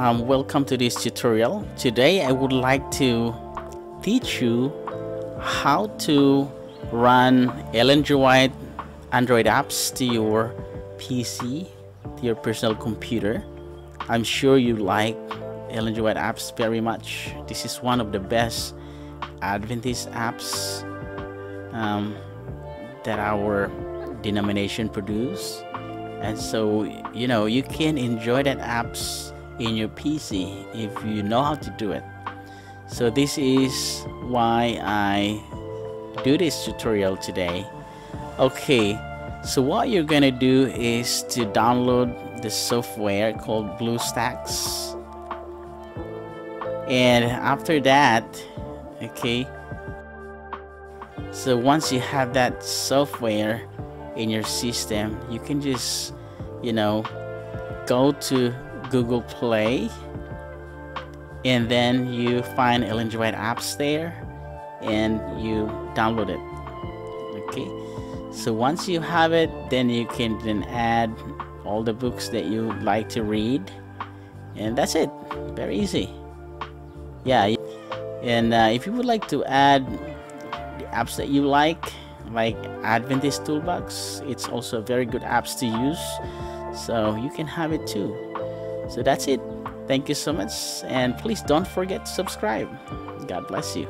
um, welcome to this tutorial today I would like to teach you how to run. White Android apps to your PC to your personal computer I'm sure you like. White apps very much this is one of the best Adventist apps um, that our denomination produce and so you know you can enjoy that apps in your PC if you know how to do it. So this is why I do this tutorial today. Okay so what you're gonna do is to download the software called BlueStacks. And after that okay so once you have that software in your system you can just you know go to Google Play and then you find G. Apps there and you download it okay so once you have it then you can then add all the books that you like to read and that's it very easy yeah and uh, if you would like to add the apps that you like like Adventist Toolbox. It's also very good apps to use. So you can have it too. So that's it. Thank you so much. And please don't forget to subscribe. God bless you.